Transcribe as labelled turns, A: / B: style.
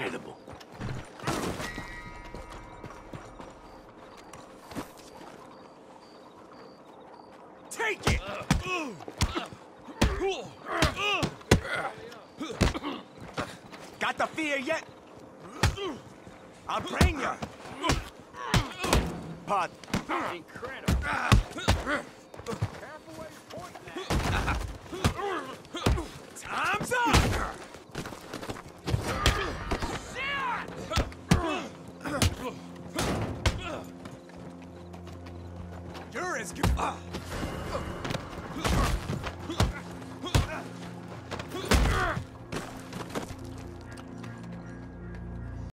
A: Incredible.
B: Take it! Got the fear yet? I'll bring you! Pod.
C: Incredible.
B: Time's up! As ah. good.